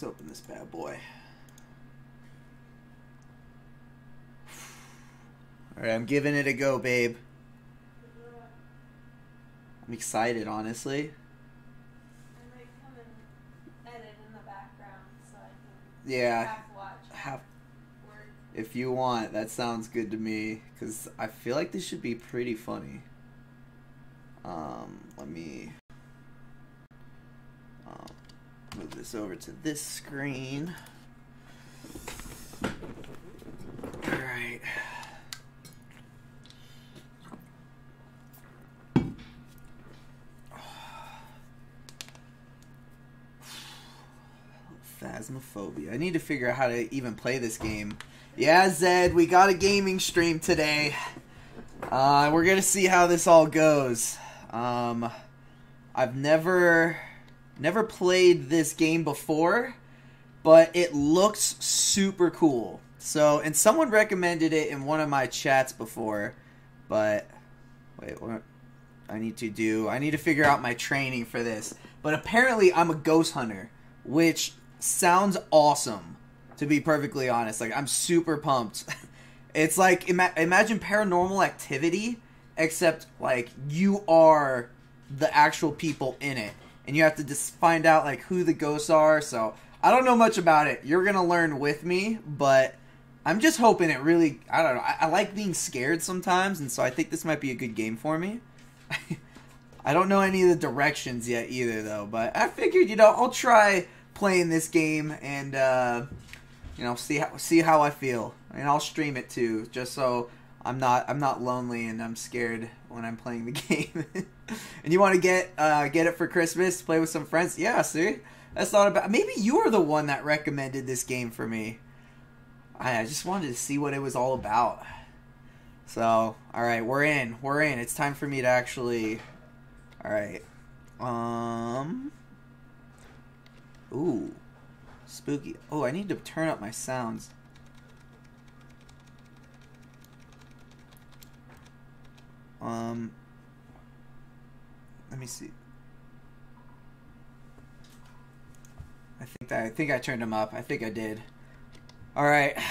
Let's open this bad boy. Alright, I'm giving it a go, babe. I'm excited, honestly. I might come and edit in the background so Yeah, half watch, half have, work. if you want, that sounds good to me. Because I feel like this should be pretty funny. Um, let me um, move this over to this screen. Alright. Phasmophobia. I need to figure out how to even play this game. Yeah, Zed, we got a gaming stream today. Uh, we're gonna see how this all goes. Um, I've never, never played this game before, but it looks super cool. So, and someone recommended it in one of my chats before, but wait, what? I need to do. I need to figure out my training for this. But apparently, I'm a ghost hunter, which sounds awesome. To be perfectly honest, like I'm super pumped. It's like ima- imagine paranormal activity, except like you are the actual people in it, and you have to just find out like who the ghosts are. So I don't know much about it. You're gonna learn with me, but I'm just hoping it really. I don't know. I, I like being scared sometimes, and so I think this might be a good game for me. I don't know any of the directions yet either, though. But I figured, you know, I'll try playing this game and uh, you know see how see how I feel, and I'll stream it too, just so I'm not I'm not lonely and I'm scared when I'm playing the game. and you want to get uh, get it for Christmas, play with some friends? Yeah, see, that's not about. Maybe you were the one that recommended this game for me. I, I just wanted to see what it was all about. So, all right, we're in. We're in. It's time for me to actually. All right. Um. Ooh. Spooky. Oh, I need to turn up my sounds. Um. Let me see. I think that I think I turned them up. I think I did. All right.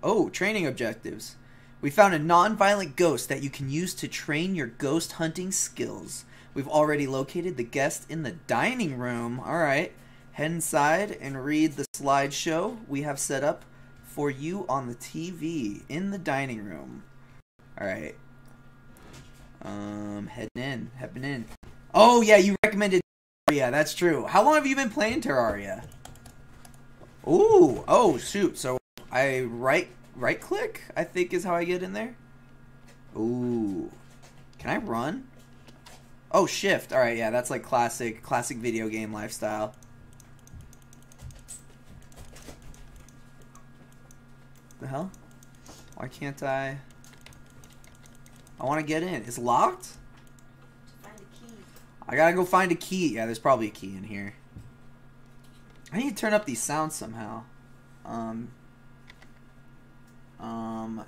Oh, training objectives. We found a non-violent ghost that you can use to train your ghost hunting skills. We've already located the guest in the dining room. All right. Head inside and read the slideshow we have set up for you on the TV in the dining room. All right. Um, heading in, heading in. Oh yeah, you recommended Terraria. That's true. How long have you been playing Terraria? Ooh, oh shoot. So I right right click. I think is how I get in there. Ooh, can I run? Oh, shift. All right, yeah, that's like classic classic video game lifestyle. The hell? Why can't I? I want to get in. It's locked. Find a key. I gotta go find a key. Yeah, there's probably a key in here. I need to turn up these sounds somehow. Um. Um.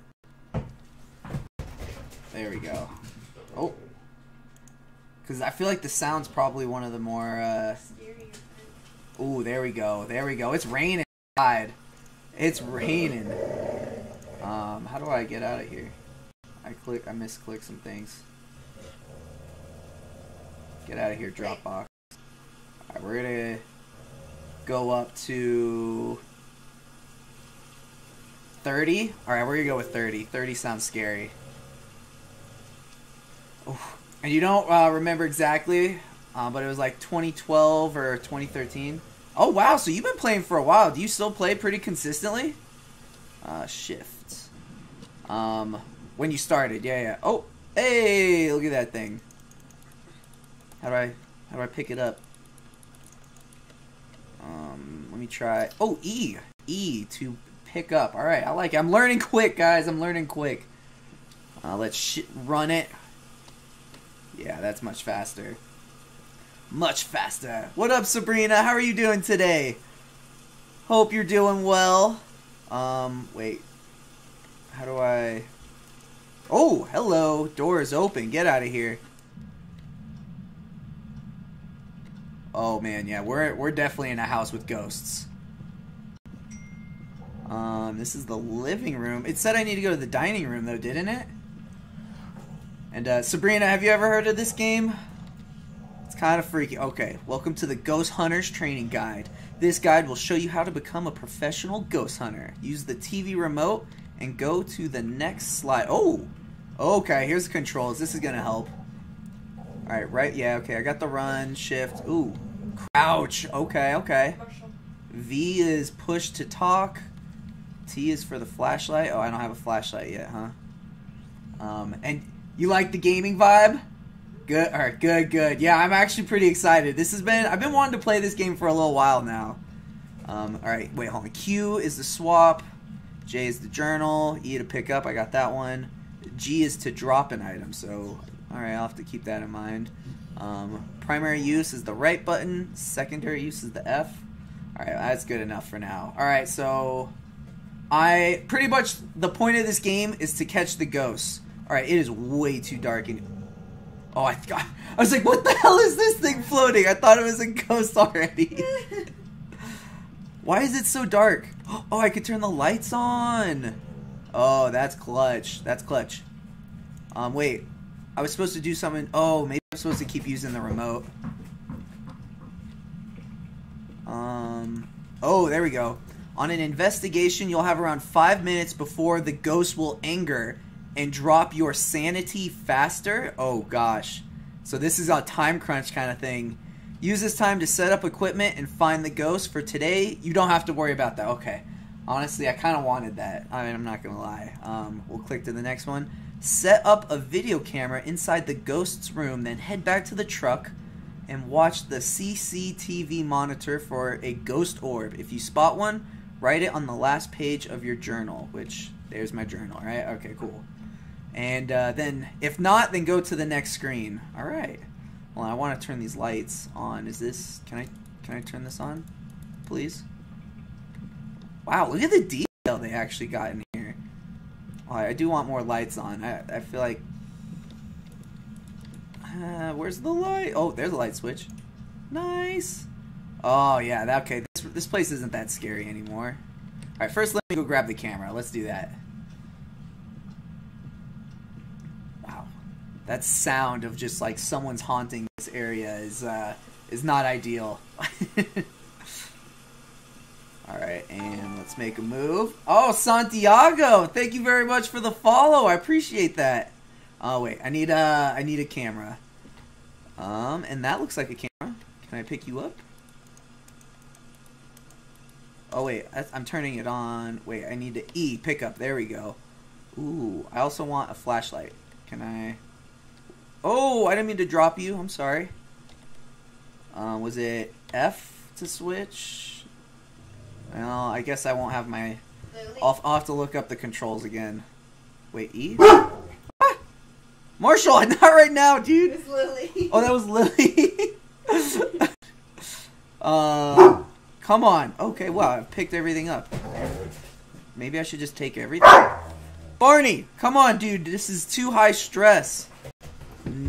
There we go. Oh. Because I feel like the sound's probably one of the more. Uh... Ooh, there we go. There we go. It's raining. It's raining. Um, how do I get out of here? I click. I misclick some things. Get out of here, Dropbox. Alright, we're gonna go up to 30. Alright, we're gonna go with 30. 30 sounds scary. And you don't uh, remember exactly, uh, but it was like 2012 or 2013. Oh wow, so you've been playing for a while. Do you still play pretty consistently? Uh, shift. Um, when you started, yeah, yeah. Oh, hey, look at that thing. How do I, how do I pick it up? Um, let me try. Oh, E, E to pick up. All right, I like it. I'm learning quick, guys. I'm learning quick. Uh, let's run it. Yeah, that's much faster. Much faster. What up, Sabrina? How are you doing today? Hope you're doing well. Um, wait. How do I... Oh, hello. Door is open. Get out of here. Oh man, yeah, we're we're definitely in a house with ghosts. Um, this is the living room. It said I need to go to the dining room, though, didn't it? And uh, Sabrina, have you ever heard of this game? It's kind of freaky. Okay, welcome to the Ghost Hunters Training Guide. This guide will show you how to become a professional ghost hunter. Use the TV remote and go to the next slide. Oh, okay. Here's the controls. This is gonna help. All right, right? Yeah. Okay, I got the run, shift. Ooh, crouch. Okay, okay. V is push to talk. T is for the flashlight. Oh, I don't have a flashlight yet, huh? Um, and you like the gaming vibe? Good. All right. Good. Good. Yeah, I'm actually pretty excited. This has been. I've been wanting to play this game for a little while now. Um, all right. Wait. Hold on. Q is the swap. J is the journal. E to pick up. I got that one. G is to drop an item. So, all right. I'll have to keep that in mind. Um, primary use is the right button. Secondary use is the F. All right. That's good enough for now. All right. So, I pretty much the point of this game is to catch the ghosts. All right. It is way too dark and Oh, I, got. I was like, what the hell is this thing floating? I thought it was a ghost already. Why is it so dark? Oh, I could turn the lights on. Oh, that's clutch. That's clutch. Um, wait. I was supposed to do something. Oh, maybe I'm supposed to keep using the remote. Um. Oh, there we go. On an investigation, you'll have around five minutes before the ghost will anger and drop your sanity faster. Oh gosh. So this is a time crunch kind of thing. Use this time to set up equipment and find the ghost. For today, you don't have to worry about that. Okay. Honestly, I kind of wanted that. I mean, I'm not going to lie. Um, we'll click to the next one. Set up a video camera inside the ghost's room, then head back to the truck and watch the CCTV monitor for a ghost orb. If you spot one, write it on the last page of your journal, which there's my journal, right? Okay, cool. And uh, then, if not, then go to the next screen. All right. Well, I want to turn these lights on. Is this? Can I? Can I turn this on, please? Wow, look at the detail they actually got in here. Oh, I do want more lights on. I, I feel like. Uh, where's the light? Oh, there's a light switch. Nice. Oh yeah, that, okay. This, this place isn't that scary anymore. All right, first let me go grab the camera. Let's do that. Wow. That sound of just like someone's haunting this area is uh, is not ideal. All right, and let's make a move. Oh, Santiago, thank you very much for the follow. I appreciate that. Oh wait, I need a I need a camera. Um, and that looks like a camera. Can I pick you up? Oh wait, I'm turning it on. Wait, I need to E pick up. There we go. Ooh, I also want a flashlight. Can I? Oh, I didn't mean to drop you. I'm sorry. Uh, was it F to switch? Well, I guess I won't have my. I'll, I'll have to look up the controls again. Wait, E. ah! Marshall, not right now, dude. It's Lily. Oh, that was Lily. uh, come on. Okay, well, I've picked everything up. Maybe I should just take everything. Barney, come on, dude. This is too high stress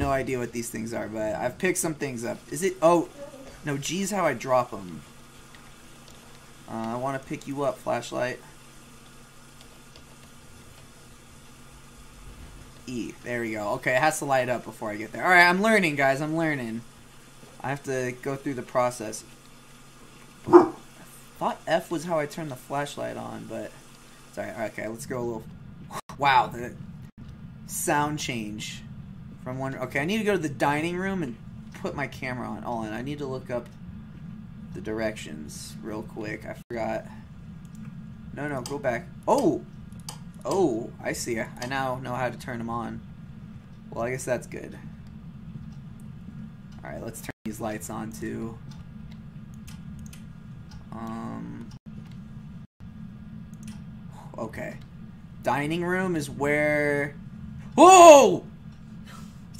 no idea what these things are, but I've picked some things up. Is it? Oh, no. G's how I drop them. Uh, I want to pick you up, flashlight. E. There we go. Okay, it has to light up before I get there. All right, I'm learning, guys. I'm learning. I have to go through the process. I thought F was how I turned the flashlight on, but sorry. Okay, let's go a little. Wow, the sound change from one. Okay, I need to go to the dining room and put my camera on. Oh, and I need to look up the directions real quick. I forgot. No, no, go back. Oh! Oh, I see. I now know how to turn them on. Well, I guess that's good. Alright, let's turn these lights on too. Um. Okay. Dining room is where. Whoa!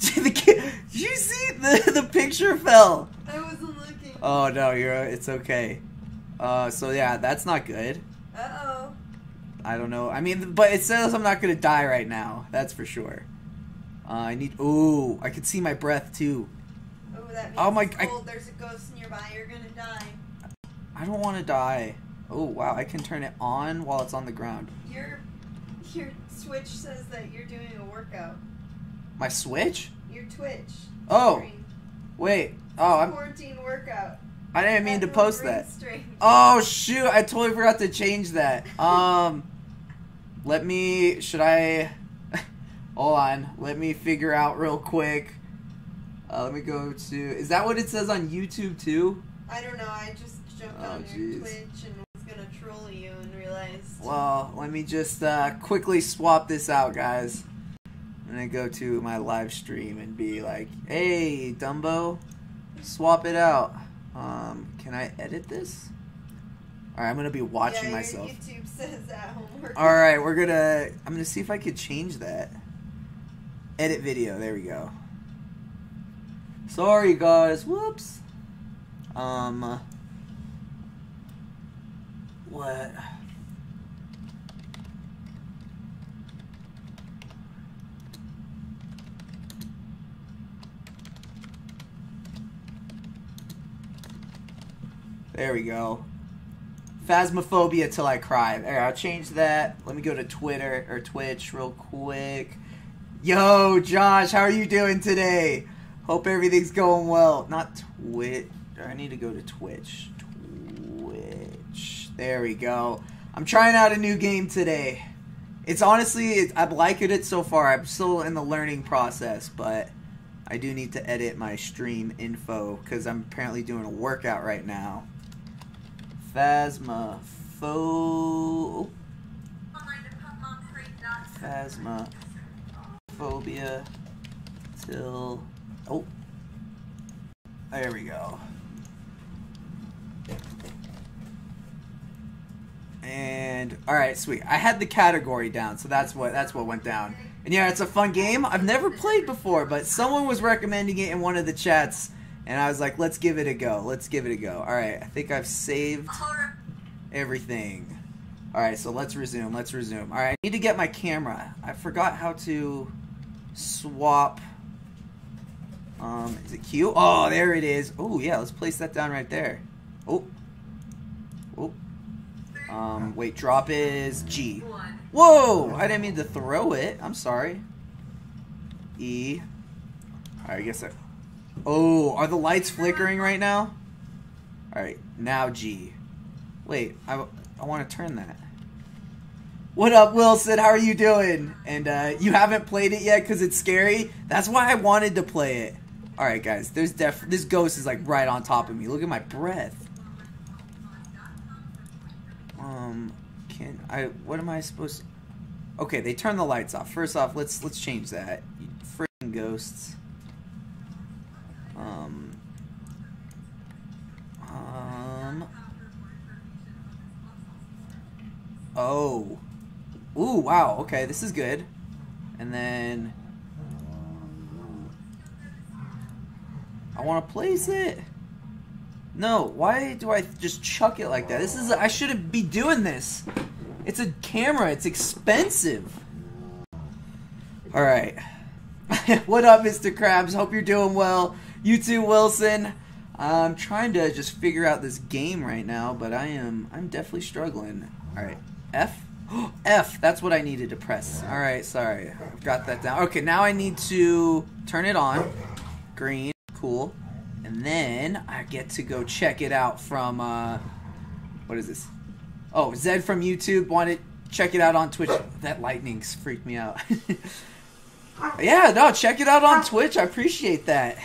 the kid, did you see the the picture fell? I wasn't looking. Oh no, you're it's okay. Uh, so yeah, that's not good. Uh oh. I don't know. I mean, but it says I'm not gonna die right now. That's for sure. Uh, I need. Ooh, I can see my breath too. Oh, that means oh my! cold. I, There's a ghost nearby. You're gonna die. I don't want to die. Oh wow, I can turn it on while it's on the ground. Your your Switch says that you're doing a workout. My Switch? Your Twitch. Oh. stream. Wait. Oh, I'm. Quarantine workout. I didn't mean to post that. Oh shoot! I totally forgot to change that. Um, let me. Should I? Hold on. Let me figure out real quick. Uh, let me go to. Is that what it says on YouTube too? I don't know. I just jumped Oh, on your. Twitch and was gonna troll you and realized. Well, let me just uh, quickly swap this out, guys. And then go to my live stream and be like, "Hey, Dumbo, swap it out." Um, can I edit this? All right, I'm gonna be watching yeah, myself. YouTube says at. All right, we're gonna. I'm gonna see if I could change that. Edit video. There we go. Sorry, guys. Whoops. Um. What? There we go. Phasmophobia till I cry. There, I'll change that. Let me go to Twitter or Twitch real quick. Yo, Josh, how are you doing today? Hope everything's going well. Not Twitch. I need to go to Twitch. Twitch. There we go. I'm trying out a new game today. It's honestly, it, I've liked it so far. I'm still in the learning process, but I do need to edit my stream info because I'm apparently doing a workout right now. Phasma pho Phasma phobia till oh there we go. And all right, sweet. I had the category down, so that's what that's what went down. And yeah, it's a fun game. I've never played before, but someone was recommending it in one of the chats, and I was like, "Let's give it a go. Let's give it a go." All right, I think I've saved everything. All right, so let's resume. Let's resume. All right, I need to get my camera. I forgot how to swap. Um, is it Q? Oh, there it is. Oh yeah, let's place that down right there. Oh, oh. Um, wait, drop is G. Whoa! I didn't mean to throw it. I'm sorry. E. Alright, I guess I. Oh, are the lights flickering right now? Alright, now G. Wait, I, I want to turn that. What up, Wilson? How are you doing? And uh, you haven't played it yet because it's scary? That's why I wanted to play it. Alright, guys, there's def- this ghost is like right on top of me. Look at my breath. Um, can I? What am I supposed? to... Okay, they turn the lights off. First off, let's let's change that. You freaking ghosts. Um. Um. Oh. Ooh! Wow. Okay, this is good. And then. I want to place it. No, why do I just chuck it like that? This is I shouldn't be doing this. It's a camera. It's expensive. All right. what up, Mr. Krabs? Hope you're doing well. You too, Wilson. I'm trying to just figure out this game right now, but I am I'm definitely struggling. All right. F F, that's what I needed to press. All right, sorry. I've got that down. Okay, now I need to turn it on. Green, cool. And then I get to go check it out from uh what is this? Oh, Zed from YouTube wanted check it out on Twitch. That lightning's freaked me out. yeah, no, check it out on Twitch. I appreciate that.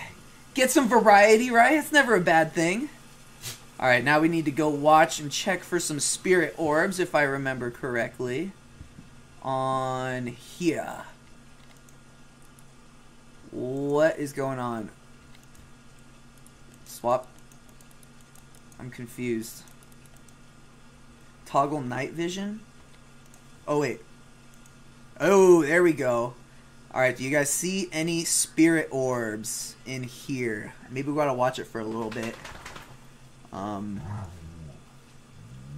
Get some variety, right? It's never a bad thing. All right, now we need to go watch and check for some spirit orbs, if I remember correctly. On here. What is going on? Swap. I'm confused. Toggle night vision? Oh, wait. Oh, there we go. Alright, do you guys see any spirit orbs in here? Maybe we gotta watch it for a little bit. Um,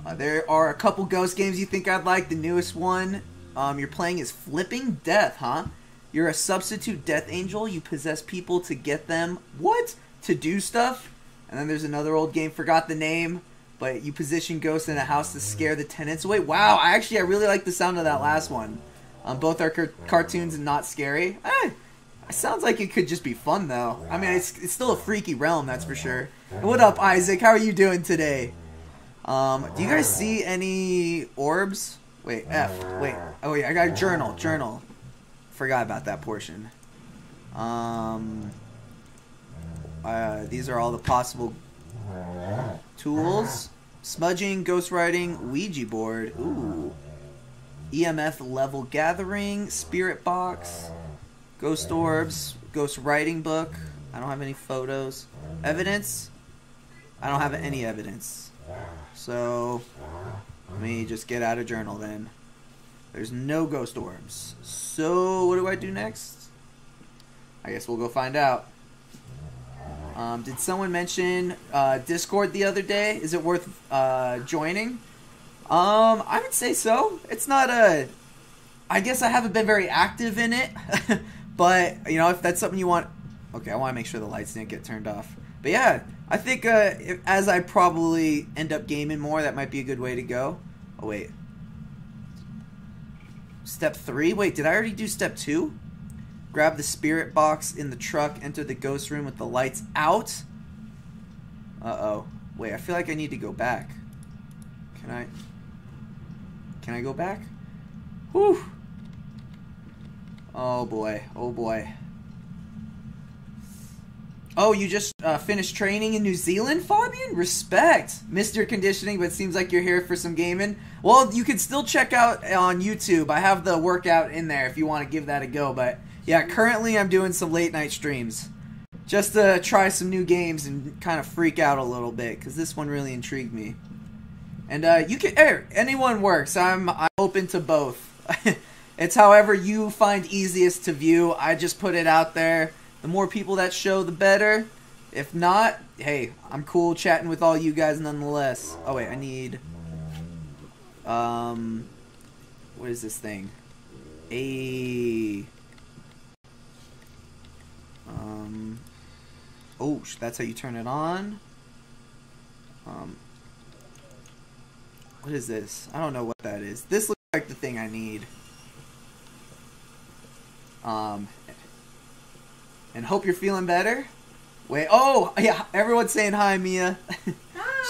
uh, there are a couple ghost games you think I'd like. The newest one um, you're playing is Flipping Death, huh? You're a substitute death angel. You possess people to get them what to do stuff. And then there's another old game, forgot the name. but you position ghosts in a house to scare the tenants away. Wow, I actually I really like the sound of that last one. Um, both are car- cartoons and not scary. Eh, sounds like it could just be fun though. I mean, it's it's still a freaky realm, that's for sure. What up, Isaac? How are you doing today? Um, do you guys see any orbs? Wait, F. Wait. Oh yeah, I got a journal. Journal. Forgot about that portion. Um, uh, these are all the possible tools: smudging, ghostwriting, Ouija board. Ooh. EMF level gathering, spirit box, ghost orbs, ghost writing book. I don't have any photos. Evidence. I don't have any evidence. So let me just get out a journal then. There's no ghost orbs. So what do I do next? I guess we'll go find out. Um, did someone mention uh, Discord the other day? Is it worth uh, joining? Um, I would say so. It's not a. I guess I haven't been very active in it, but you know if that's something you want. Okay, I want to make sure the lights didn't get turned off. But yeah, I think uh, as I probably end up gaming more, that might be a good way to go. Oh wait. Step three. Wait, did I already do step two? Grab the spirit box in the truck. Enter the ghost room with the lights out. Uh oh. Wait, I feel like I need to go back. Can I? Can I go back? Whew. Oh boy. Oh boy. Oh, you just uh, finished training in New Zealand, Fabian? Respect. Missed your conditioning, but seems like you're here for some gaming. Well, you can still check out on YouTube. I have the workout in there if you want to give that a go. But yeah, currently I'm doing some late night streams. Just to try some new games and kind of freak out a little bit, because this one really intrigued me. And uh, you can, er, anyone works. I'm, I'm open to both. it's however you find easiest to view. I just put it out there the more people that show, the better. If not, hey, I'm cool chatting with all you guys nonetheless. Oh wait, I need um what is this thing? A um Oh, that's how you turn it on. Um What is this? I don't know what that is. This looks like the thing I need. Um and hope you're feeling better. Wait, oh yeah, everyone's saying hi, Mia. Hi.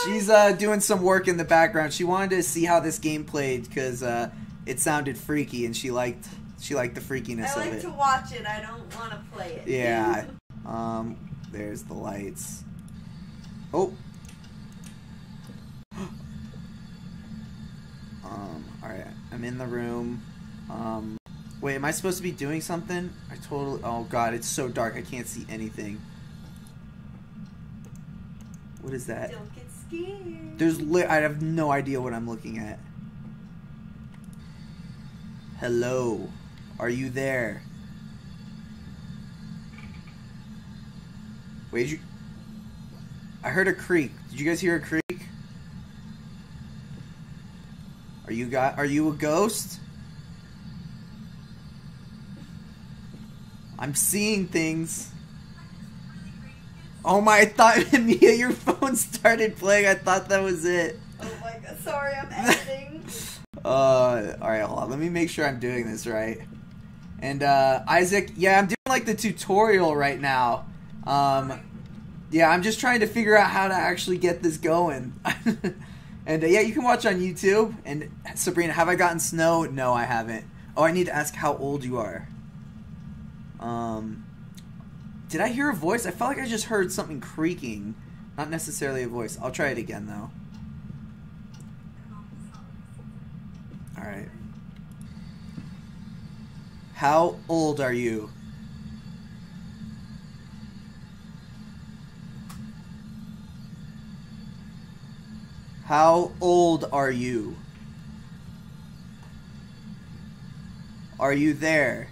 She's uh, doing some work in the background. She wanted to see how this game played because uh, it sounded freaky, and she liked she liked the freakiness I of like it. to watch it. I don't want to play it. Yeah. Um, there's the lights. Oh. um, alright. I'm in the room. Um, wait, am I supposed to be doing something? I totally. Oh god, it's so dark. I can't see anything. What is that? Don't get scared. There's li- I have no idea what I'm looking at. Hello. Are you there? Wait, did you I heard a creak. Did you guys hear a creak? Are you got are you a ghost? I'm seeing things. Oh my, I thought Mia, your phone started playing. I thought that was it. Oh my god. Sorry, I'm editing. Uh, alright, hold on. Let me make sure I'm doing this right. And, uh, Isaac, yeah, I'm doing, like, the tutorial right now. Um, yeah, I'm just trying to figure out how to actually get this going. and, uh, yeah, you can watch on YouTube. And, Sabrina, have I gotten snow? No, I haven't. Oh, I need to ask how old you are. Um, did I hear a voice? I felt like I just heard something creaking. Not necessarily a voice. I'll try it again, though. Alright. How old are you? How old are you? Are you there?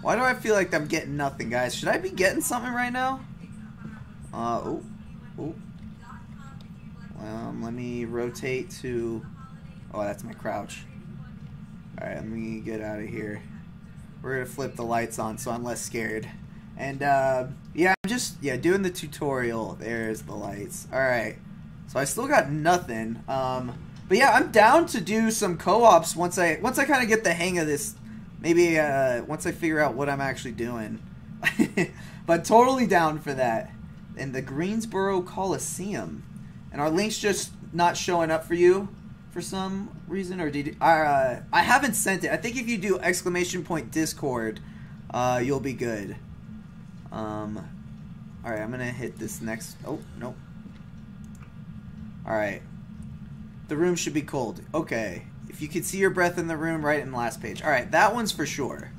Why do I feel like I'm getting nothing, guys? Should I be getting something right now? Uh, oh, oh. Um, let me rotate to. Oh, that's my crouch. All right, let me get out of here. We're gonna flip the lights on so I'm less scared. And uh, yeah, I'm just yeah doing the tutorial. There's the lights. All right, so I still got nothing. Um, but yeah, I'm down to do some co-ops once I once I kind of get the hang of this. Maybe uh, once I figure out what I'm actually doing. but totally down for that. And the Greensboro Coliseum. And our link's just not showing up for you for some reason, or did you, uh, I haven't sent it. I think if you do exclamation point Discord, uh, you'll be good. Um, all right, I'm gonna hit this next. Oh nope. All right, the room should be cold. Okay, if you could see your breath in the room, right in the last page. All right, that one's for sure.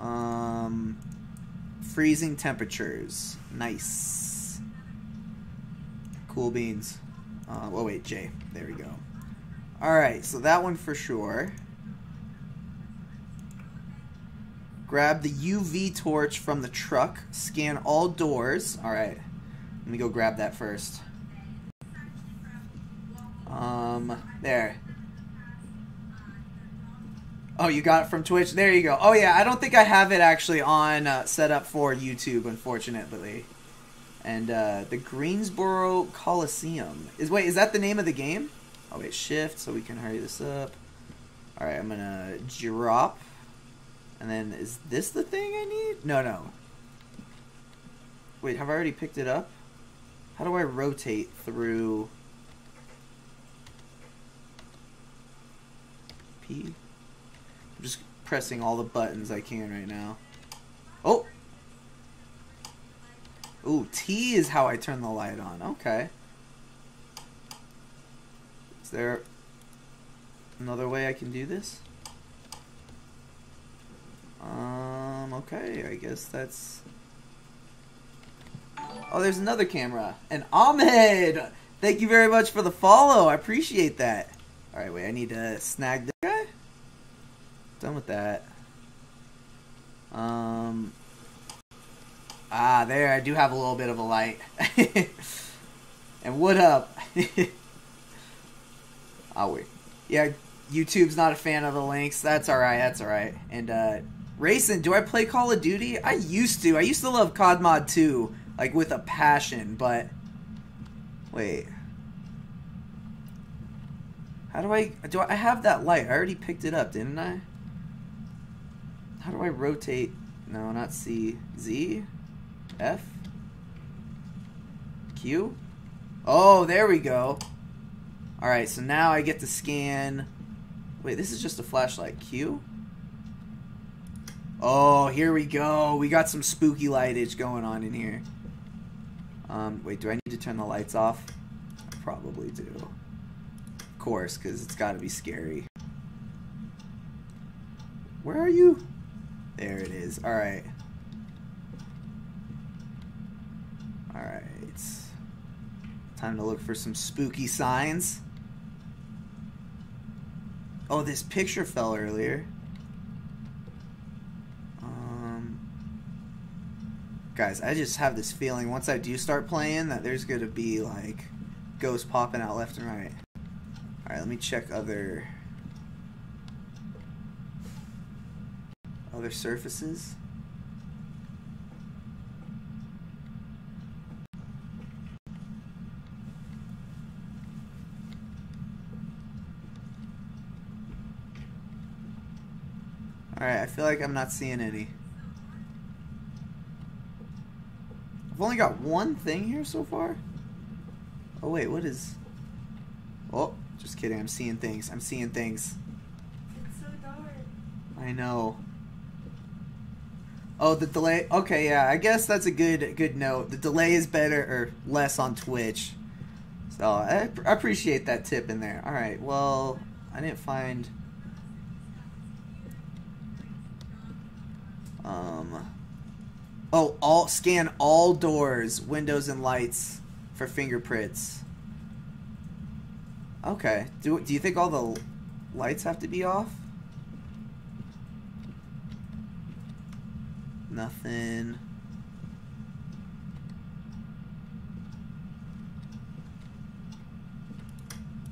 Um, freezing temperatures. Nice. Cool beans. Uh, oh wait, J. There we go. Alright, so that one for sure. Grab the UV torch from the truck. Scan all doors. Alright. Let me go grab that first. Um, there. Oh, you got it from Twitch? There you go. Oh, yeah, I don't think I have it actually on uh, set up for YouTube, unfortunately and uh, the Greensboro Coliseum is wait is that the name of the game? Oh wait, shift so we can hurry this up. All right, I'm gonna drop, and then is this the thing I need? No, no. Wait, have I already picked it up? How do I rotate through? P. I'm just pressing all the buttons I can right now. Oh, Ooh, T is how I turn the light on. Okay. Is there another way I can do this? Um, okay, I guess that's... Oh, there's another camera. And Ahmed! Thank you very much for the follow. I appreciate that. Alright, wait, I need to snag this guy. Done with that. Um, Ah, there, I do have a little bit of a light. and what up? oh, wait. Yeah, YouTube's not a fan of the links. That's alright, that's alright. And, uh, Racing, do I play Call of Duty? I used to. I used to love COD Mod 2, like, with a passion, but... Wait. How do I... Do I, I have that light. I already picked it up, didn't I? How do I rotate... No, not C. Z? F? Q? Oh, there we go. Alright, so now I get to scan... Wait, this is just a flashlight. Q? Oh, here we go. We got some spooky lightage going on in here. Um, wait, do I need to turn the lights off? I probably do. Of course, because it's got to be scary. Where are you? There it is. Alright. Alright. Time to look for some spooky signs. Oh, this picture fell earlier. Um, guys, I just have this feeling once I do start playing that there's going to be like ghosts popping out left and right. Alright, let me check other other surfaces. Alright, I feel like I'm not seeing any. I've only got one thing here so far. Oh wait, what is... Oh, just kidding. I'm seeing things. I'm seeing things. It's so dark. I know. Oh, the delay. Okay, yeah. I guess that's a good good note. The delay is better or less on Twitch. So I, I appreciate that tip in there. All right. Well, I didn't find. Um, oh, all scan all doors, windows, and lights for fingerprints. Okay. Do do you think all the lights have to be off? Nothing.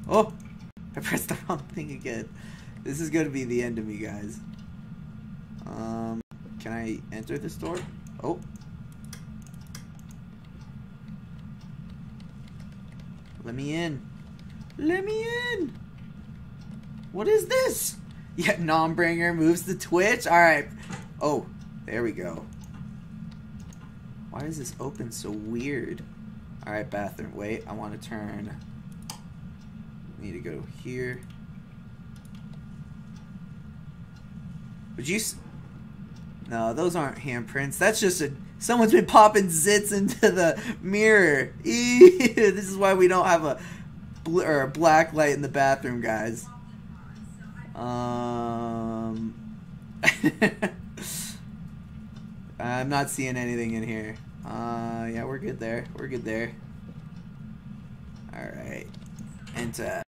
Oh! I pressed the wrong thing again. This is going to be the end of me, guys. Um, can I enter this door? Oh. Let me in. Let me in. What is this? Yeah, Nombringer moves the Twitch. All right. Oh, there we go. Why is this open so weird? All right, bathroom. Wait, I want to turn. Need to go here. Would you? No, those aren't handprints. That's just a someone's been popping zits into the mirror. Ew, this is why we don't have a bl- or a black light in the bathroom, guys. Um, I'm not seeing anything in here. Uh, yeah, we're good there. We're good there. All right, enter.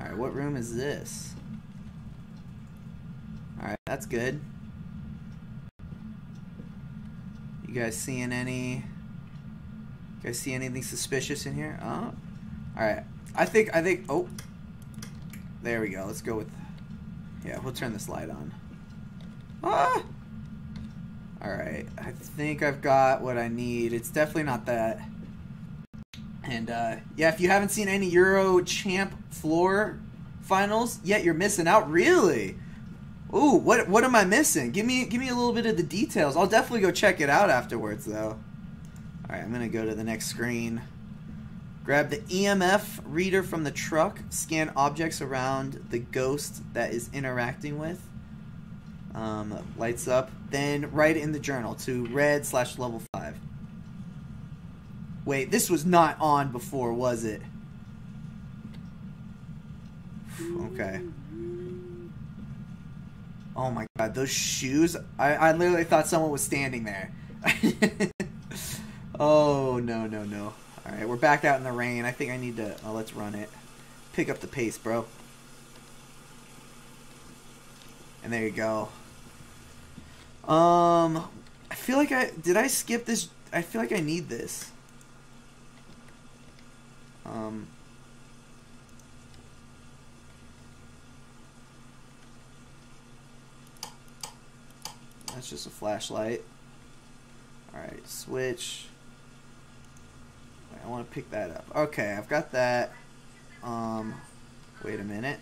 All right, what room is this? That's good. You guys seeing any? You guys see anything suspicious in here? Oh, all right. I think I think. Oh, there we go. Let's go with. Yeah, we'll turn this light on. Ah. All right. I think I've got what I need. It's definitely not that. And uh, yeah, if you haven't seen any Euro Champ floor finals yet, you're missing out. Really? Ooh, what what am I missing? Give me give me a little bit of the details. I'll definitely go check it out afterwards, though. All right, I'm gonna go to the next screen. Grab the EMF reader from the truck. Scan objects around the ghost that is interacting with. Um, lights up. Then write in the journal to red slash level five. Wait, this was not on before, was it? Okay. Oh my god, those shoes! I, I literally thought someone was standing there. oh, no, no, no. Alright, we're back out in the rain. I think I need to... Oh, let's run it. Pick up the pace, bro. And there you go. Um, I feel like I... Did I skip this? I feel like I need this. Um... That's just a flashlight. Alright, switch. I want to pick that up. Okay, I've got that. Um, wait a minute.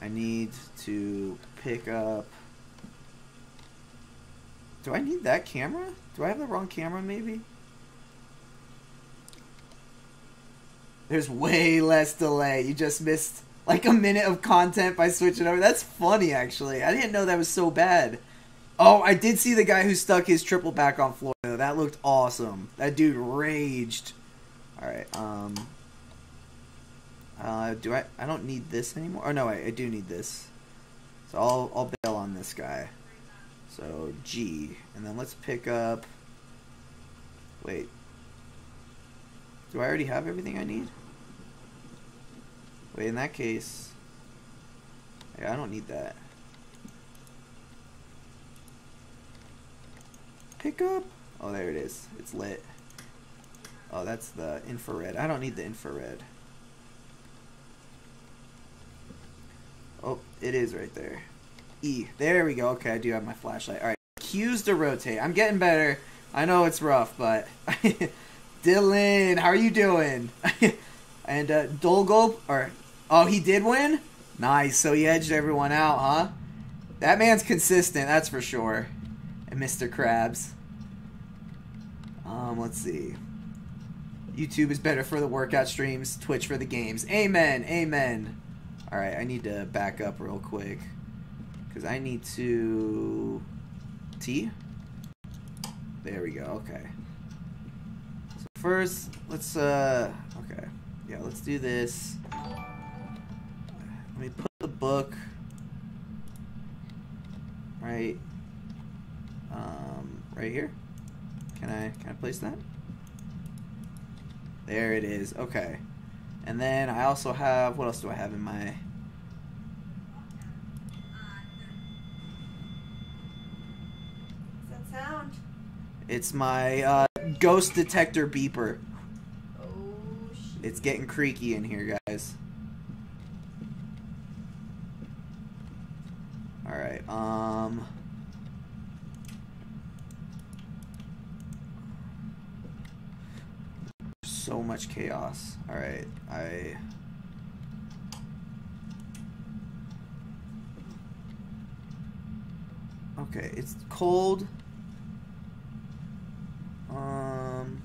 I need to pick up... Do I need that camera? Do I have the wrong camera, maybe? There's way less delay. You just missed like a minute of content by switching over. That's funny, actually. I didn't know that was so bad. Oh, I did see the guy who stuck his triple back on floor. Though. That looked awesome. That dude raged. All right. Um. Uh, do I? I don't need this anymore. Oh no, I, I do need this. So I'll I'll bail on this guy. So G, and then let's pick up. Wait. Do I already have everything I need? Wait, in that case. Yeah, I don't need that. Pick up. Oh, there it is. It's lit. Oh, that's the infrared. I don't need the infrared. Oh, it is right there. E. There we go. Okay, I do have my flashlight. All right. Cues to rotate. I'm getting better. I know it's rough, but Dylan, how are you doing? and uh, Dolgopyat, or oh, he did win. Nice. So he edged everyone out, huh? That man's consistent. That's for sure. And Mr. Krabs. Um, let's see. YouTube is better for the workout streams. Twitch for the games. Amen. Amen. All right, I need to back up real quick because I need to T. There we go. Okay. So first, let's uh. Okay. Yeah, let's do this. Let me put the book right. Um, right here. Can I can I place that? There it is. Okay. And then I also have what else do I have in my What's that sound? It's my uh, ghost detector beeper. Oh shit. It's getting creaky in here, guys. Alright, um... So much chaos. Alright, I... Okay, it's cold. Um...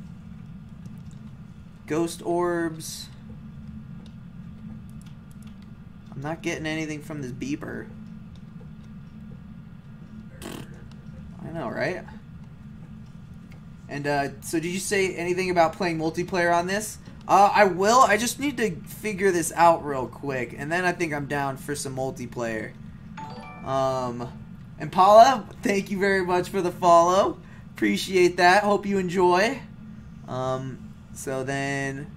Ghost orbs. I'm not getting anything from this beeper. I know, right? And uh, so, did you say anything about playing multiplayer on this? Uh, I will. I just need to figure this out real quick, and then I think I'm down for some multiplayer. Um, and Paula, thank you very much for the follow. Appreciate that. Hope you enjoy. Um, so then,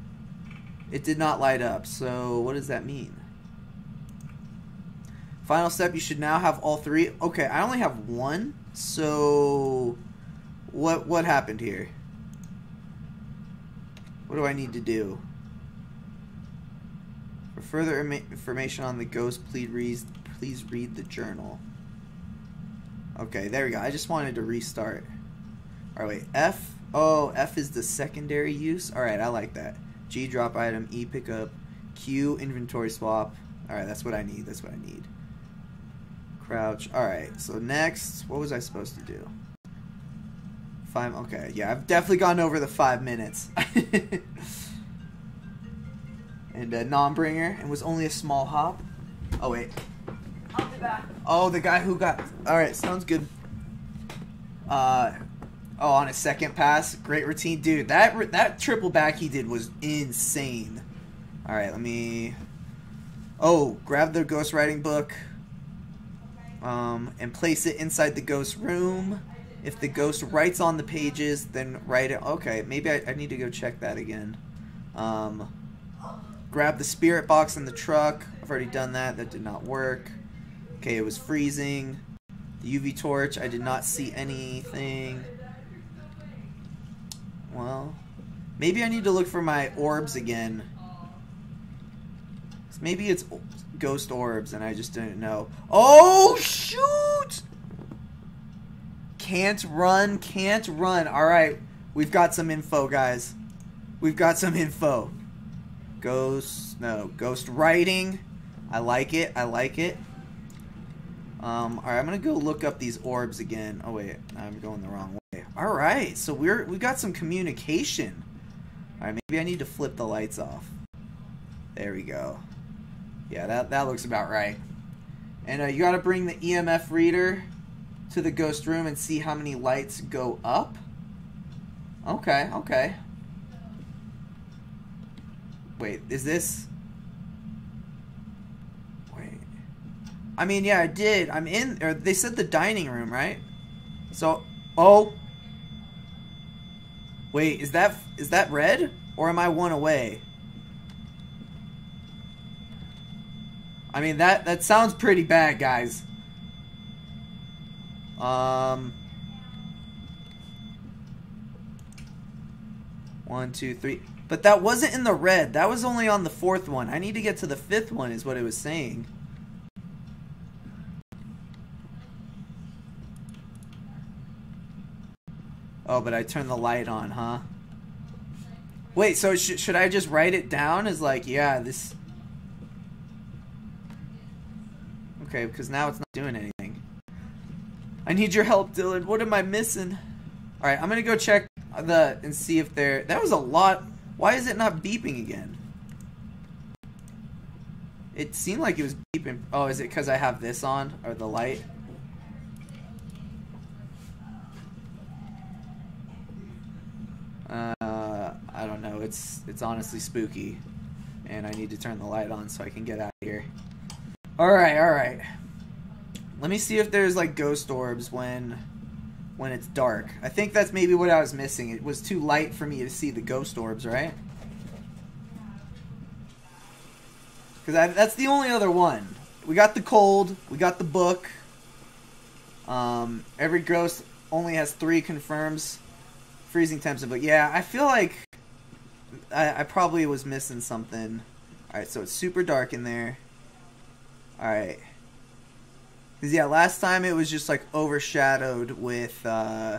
it did not light up. So what does that mean? Final step, you should now have all three. Okay, I only have one. So what what happened here? What do I need to do? For further information on the ghost, please read, please read the journal. Okay, there we go. I just wanted to restart. Alright, wait. F. Oh, F is the secondary use. Alright, I like that. G, drop item. E, pick up. Q, inventory swap. Alright, that's what I need. That's what I need. Crouch. Alright, so next, what was I supposed to do? Five, okay, yeah, I've definitely gone over the five minutes. and uh, non-bringer, and was only a small hop. Oh, wait. Oh, the guy who got, alright, sounds good. Uh, oh, on his second pass, great routine. Dude, that, that triple back he did was insane. Alright, let me, oh, grab the ghost writing book um, and place it inside the ghost room. If the ghost writes on the pages, then write it. Okay, maybe I, I need to go check that again. Um, grab the spirit box in the truck. I've already done that. That did not work. Okay, it was freezing. The UV torch, I did not see anything. Well, maybe I need to look for my orbs again. Maybe it's ghost orbs and I just didn't know. Oh, shoot! Can't run, can't run. All right, we've got some info, guys. We've got some info. Ghost, no, ghost writing. I like it, I like it. Um, all right, I'm gonna go look up these orbs again. Oh wait, I'm going the wrong way. All right, so we're we got some communication. All right, maybe I need to flip the lights off. There we go. Yeah, that, that looks about right. And uh, you got to bring the EMF reader to the ghost room and see how many lights go up. Okay, okay. Wait, is this... Wait. I mean, yeah, I did. I'm in... Or they said the dining room, right? So... Oh. Wait, is that is that red? Or am I one away? I mean, that, that sounds pretty bad, guys. Um... One, two, three. But that wasn't in the red. That was only on the fourth one. I need to get to the fifth one is what it was saying. Oh, but I turned the light on, huh? Wait, so sh should I just write it down as like, yeah, this Okay, because now it's not doing anything. I need your help, Dylan. What am I missing? Alright, I'm gonna go check the and see if there that was a lot why is it not beeping again? It seemed like it was beeping. Oh, is it because I have this on? Or the light? Uh, I don't know. It's it's honestly spooky. And I need to turn the light on so I can get out of here. Alright, alright. Let me see if there's like ghost orbs when when it's dark. I think that's maybe what I was missing. It was too light for me to see the ghost orbs, right? Because that's the only other one. We got the cold. We got the book. Um, every ghost only has three confirms freezing temps. But yeah, I feel like I, I probably was missing something. Alright, so it's super dark in there. Alright. Cause yeah, last time it was just like overshadowed with. uh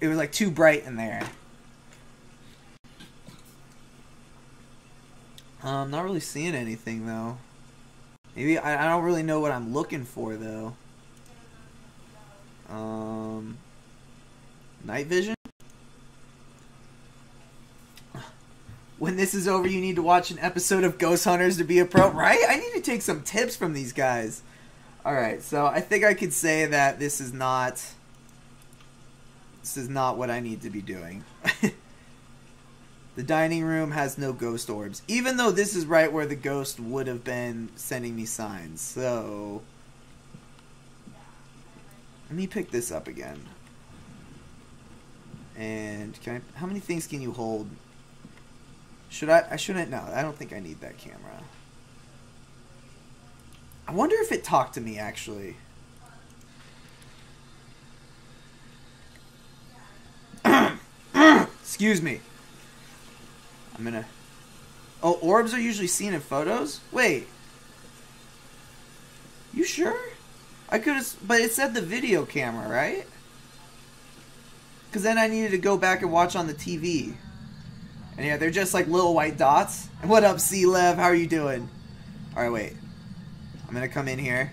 It was like too bright in there. I'm um, not really seeing anything though. Maybe I, I don't really know what I'm looking for though. Um, night vision. When this is over, you need to watch an episode of Ghost Hunters to be a pro. Right? I need to take some tips from these guys. All right, so I think I could say that this is not. This is not what I need to be doing. The dining room has no ghost orbs, even though this is right where the ghost would have been sending me signs. So let me pick this up again. And can I? How many things can you hold? Should I? I shouldn't. No, I don't think I need that camera. I wonder if it talked to me actually. Excuse me. I'm gonna. Oh, orbs are usually seen in photos? Wait. You sure? I could have. But it said the video camera, right? Because then I needed to go back and watch on the TV. And yeah, they're just like little white dots. And what up, C Lev? How are you doing? Alright, wait. I'm gonna come in here.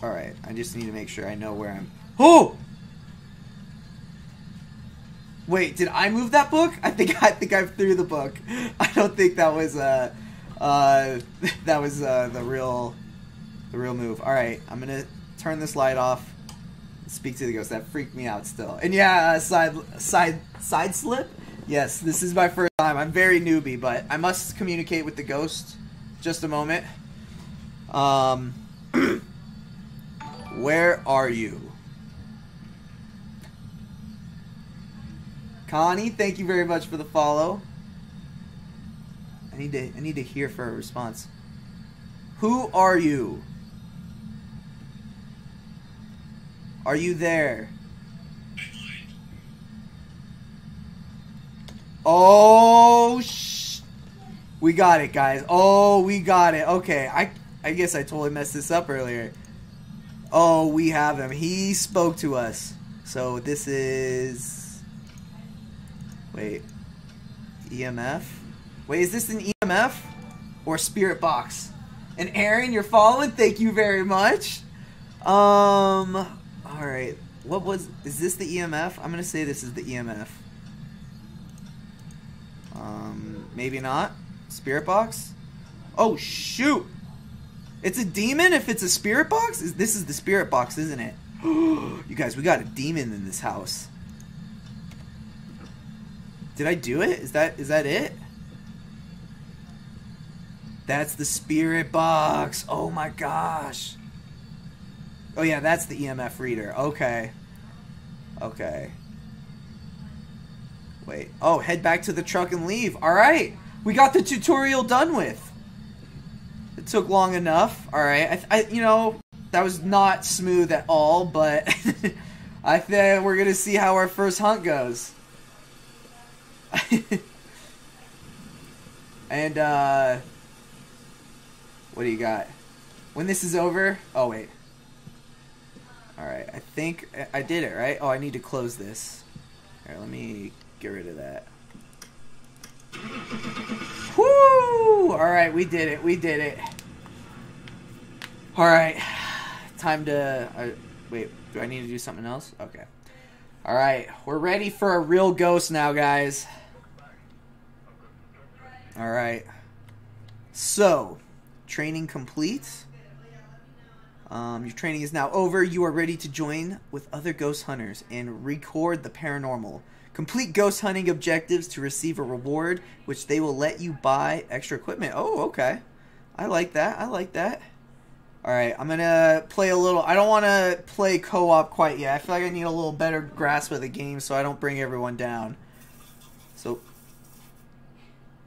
Alright, I just need to make sure I know where I'm. Oh! Wait, did I move that book? I think I think I threw the book. I don't think that was uh uh that was uh the real the real move. All right, I'm gonna turn this light off. Speak to the ghost. That freaked me out still. And yeah, uh, side side side slip. Yes, this is my first time. I'm very newbie, but I must communicate with the ghost. Just a moment. Um, where are you? Connie, thank you very much for the follow. I need to I need to hear for a response. Who are you? Are you there? Oh sh We got it, guys. Oh, we got it. Okay. I I guess I totally messed this up earlier. Oh, we have him. He spoke to us. So this is Wait. EMF? Wait, is this an EMF? Or spirit box? And Aaron, you're following? Thank you very much. Um, alright. What was, is this the EMF? I'm gonna say this is the EMF. Um, maybe not. Spirit box? Oh, shoot! It's a demon if it's a spirit box? Is This is the spirit box, isn't it? you guys, we got a demon in this house. Did I do it? Is that is that it? That's the spirit box. Oh my gosh. Oh yeah, that's the EMF reader. Okay. Okay. Wait. Oh, head back to the truck and leave. All right. We got the tutorial done with. It took long enough. All right. I, I you know, that was not smooth at all, but I think we're going to see how our first hunt goes. and uh what do you got? When this is over, oh wait. All right, I think I did it, right? Oh, I need to close this. All right, let me get rid of that. Whoo! All right, we did it. We did it. All right. Time to uh, wait, do I need to do something else? Okay. All right, we're ready for a real ghost now, guys. All right. So, training complete. Um, your training is now over. You are ready to join with other ghost hunters and record the paranormal. Complete ghost hunting objectives to receive a reward, which they will let you buy extra equipment. Oh, okay. I like that. I like that. All right, I'm gonna play a little. I don't want to play co-op quite yet. I feel like I need a little better grasp of the game so I don't bring everyone down. So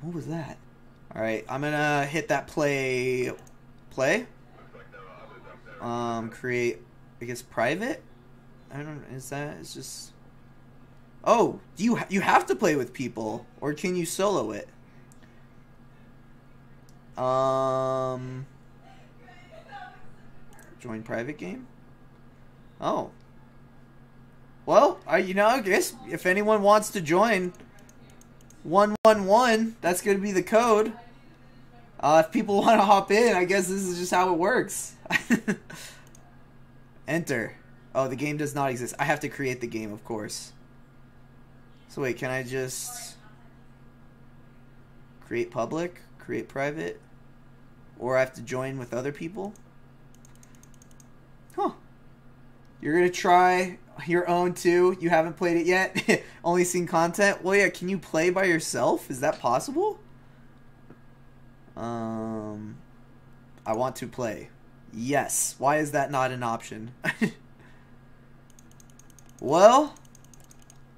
what was that? All right, I'm gonna hit that play. Play. Um, create. I guess private. I don't. Is that? It's just. Oh, do you you have to play with people, or can you solo it? Um, join private game. Oh. Well, I you know I guess if anyone wants to join, one one one. That's gonna be the code. Uh, if people want to hop in, I guess this is just how it works. Enter. Oh, the game does not exist. I have to create the game, of course. So wait, can I just create public, create private, or I have to join with other people? Huh. You're gonna try your own too. You haven't played it yet. Only seen content. Well, yeah. Can you play by yourself? Is that possible? Um, I want to play. Yes. Why is that not an option? well,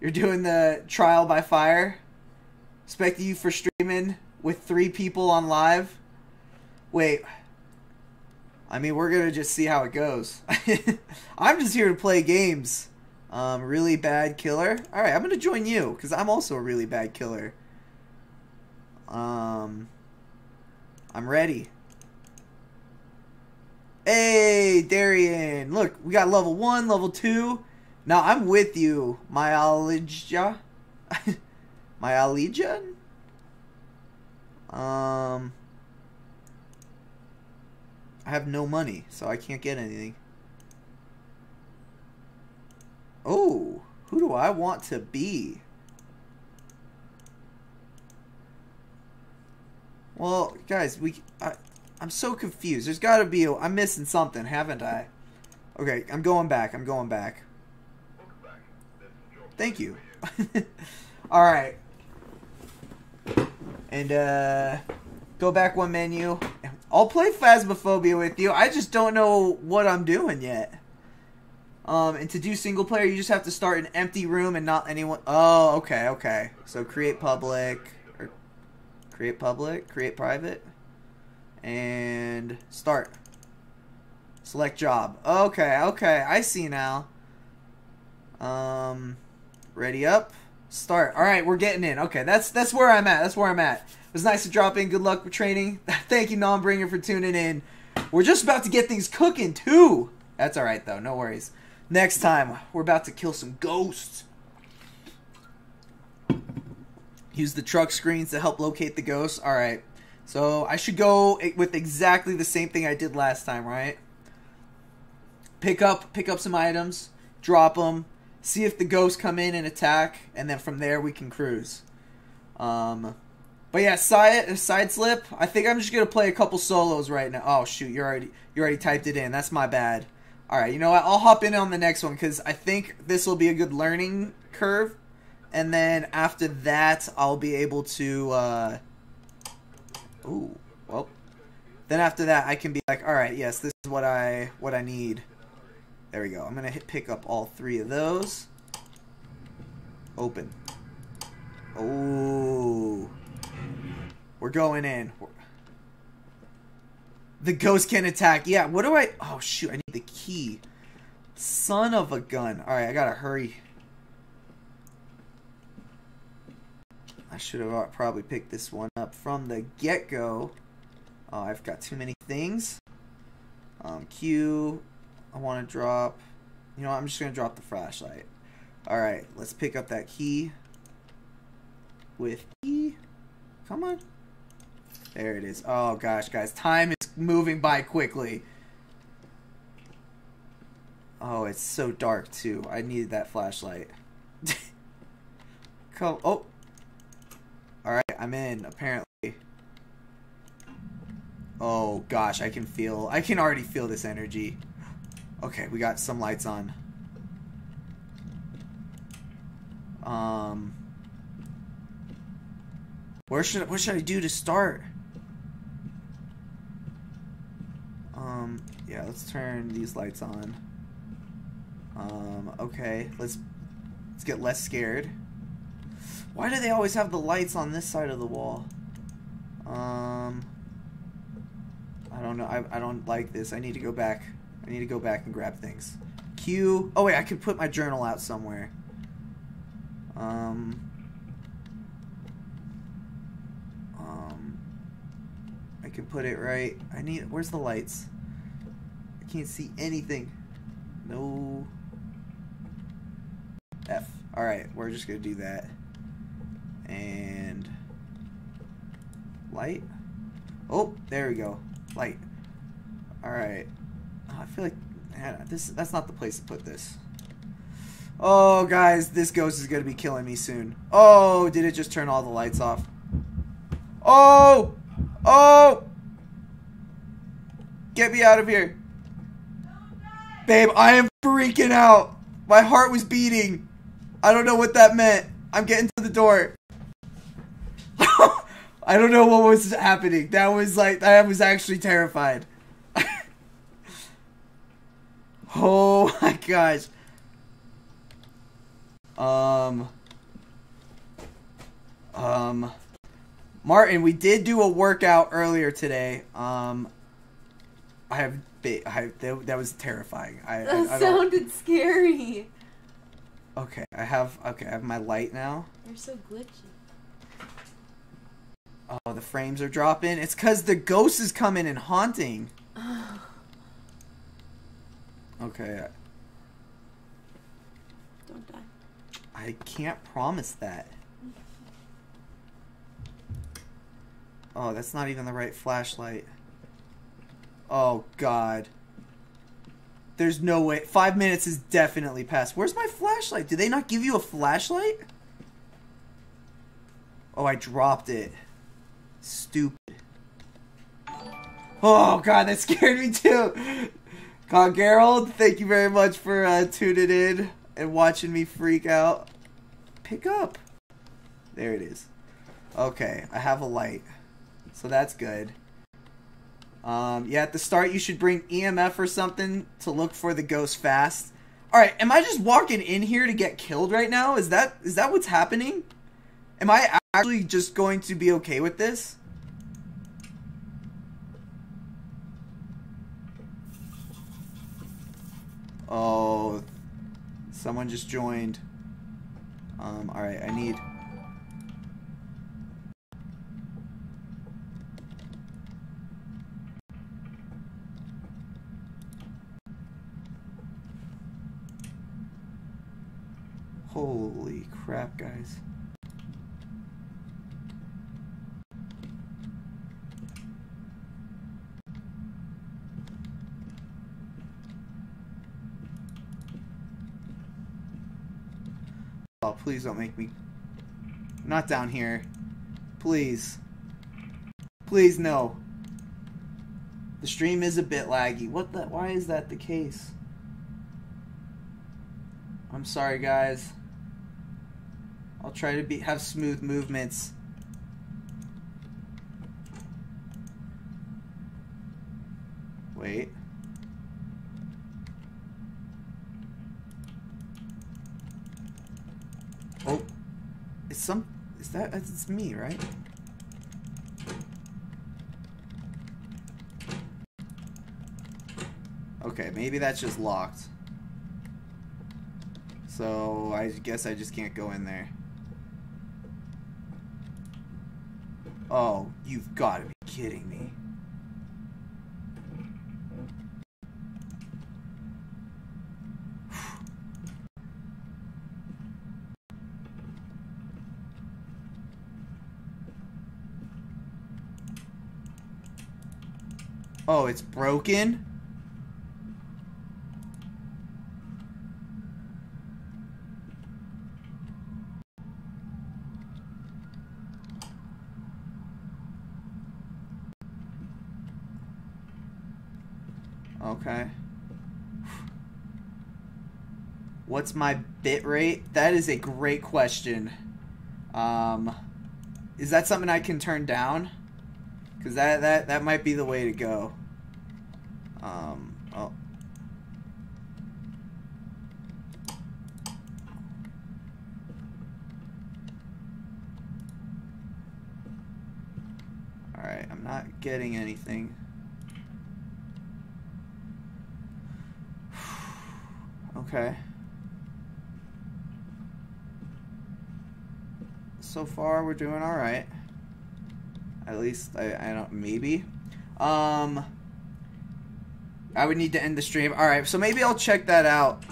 you're doing the trial by fire. Expect you for streaming with three people on live. Wait. I mean, we're gonna just see how it goes. I'm just here to play games. Um, really bad killer. All right, I'm gonna join you because I'm also a really bad killer. Um, I'm ready. Hey, Darian! Look, we got level one, level two. Now I'm with you, my Alija. my Alija. Um. I have no money, so I can't get anything. Oh, who do I want to be? Well, guys, we I, I'm so confused. There's got to be I'm missing something, haven't I? Okay, I'm going back. I'm going back. Thank you. All right. And uh go back one menu. I'll play Phasmophobia with you. I just don't know what I'm doing yet. Um, and to do single player, you just have to start an empty room and not anyone. Oh, okay, okay. So create public, or create public, create private, and start. Select job. Okay, okay, I see now. Um, ready up, start. All right, we're getting in. Okay, that's that's where I'm at. That's where I'm at. It was nice to drop in. Good luck with training. Thank you, Non-Bringer, for tuning in. We're just about to get things cooking, too. That's all right, though. No worries. Next time, we're about to kill some ghosts. Use the truck screens to help locate the ghosts. All right. So I should go with exactly the same thing I did last time, right? Pick up, pick up some items, drop them, see if the ghosts come in and attack, and then from there we can cruise. Um, but yeah, side side slip. I think I'm just gonna play a couple solos right now. Oh shoot, you already you already typed it in. That's my bad. All right, you know what? I'll hop in on the next one because I think this will be a good learning curve, and then after that, I'll be able to. Uh... Ooh, well, then after that, I can be like, all right, yes, this is what I what I need. There we go. I'm gonna hit pick up all three of those. Open. Oh. We're going in. The ghost can attack. Yeah, what do I... Oh, shoot. I need the key. Son of a gun. Alright, I gotta hurry. I should have probably picked this one up from the get-go. Oh, I've got too many things. Um, Q. I want to drop... You know? I'm just going to drop the flashlight. Alright, let's pick up that key. With E. Come on. There it is. Oh gosh, guys, time is moving by quickly. Oh, it's so dark too. I needed that flashlight. Come. Oh. I'm in. Apparently. Oh gosh, I can feel. I can already feel this energy. Okay, we got some lights on. Um. Where should what should I do to start? Um, yeah, let's turn these lights on. Um, okay, let's let's get less scared. Why do they always have the lights on this side of the wall? Um, I don't know. I, I don't like this. I need to go back. I need to go back and grab things. Q. Oh wait, I could put my journal out somewhere. Um. Um. I can put it right. I need. Where's the lights? I can't see anything. No. F. All right, we're just gonna do that. And light. Oh, there we go. Light. All right. Oh, I feel like man, this. That's not the place to put this. Oh, guys, this ghost is gonna be killing me soon. Oh, did it just turn all the lights off? Oh! Oh! Get me out of here. Babe, I am freaking out. My heart was beating. I don't know what that meant. I'm getting to the door. I don't know what was happening. That was like, I was actually terrified. oh my gosh. Um. Um. Martin, we did do a workout earlier today. Um, I have, I that, that was terrifying. I, That I, I sounded scary. Okay, I have okay. I have my light now. You're so glitchy. Oh, the frames are dropping. It's because the ghost is coming and haunting. Okay, Don't die. I can't promise that. Oh, that's not even the right flashlight. Oh, God. There's no way. Five minutes is definitely past. Where's my flashlight? Did they not give you a flashlight? Oh, I dropped it. Stupid. Oh, God, that scared me too. God, Gerald, thank you very much for uh, tuning in and watching me freak out. Pick up. There it is. Okay, I have a light. So that's good. Um, yeah, at the start you should bring EMF or something to look for the ghost fast. Alright, am I just walking in here to get killed right now? Is that is that what's happening? Am I actually just going to be okay with this? Oh, someone just joined. Um, alright, I need... Holy crap, guys. Oh, please don't make me... Not down here. Please. Please, no. The stream is a bit laggy. What the... Why is that the case? I'm sorry, guys. I'll try to be have smooth movements. Wait. Oh, it's some. Is that? It's me, right? Okay, maybe that's just locked. So I guess I just can't go in there. Oh, you've got to be kidding me. Oh, it's broken? Okay. What's my bit rate? That is a great question. Um, is that something I can turn down? Because that, that, that might be the way to go. Um, oh. Alright, I'm not getting anything. Okay. So far, we're doing all right. At least I, I don't maybe. Um, I would need to end the stream. All right, so maybe I'll check that out.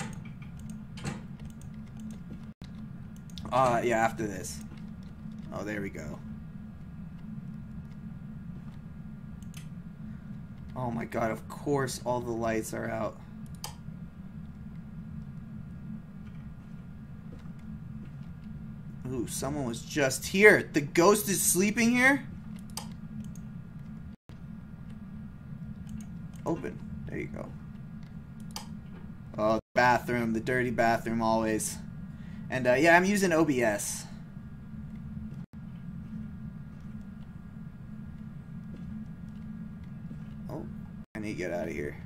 Uh, yeah, after this. Oh, there we go. Oh my god, of course all the lights are out. Ooh, someone was just here. The ghost is sleeping here? Open. There you go. Oh, The dirty bathroom always. And uh, yeah, I'm using OBS. Oh, I need to get out of here.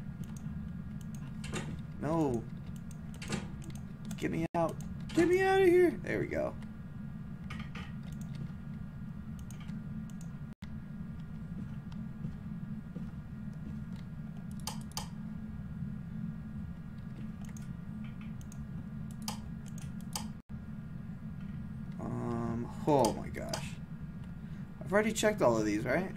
No. Get me out. Get me out of here. There we go. Um, oh my gosh. I've already checked all of these, right?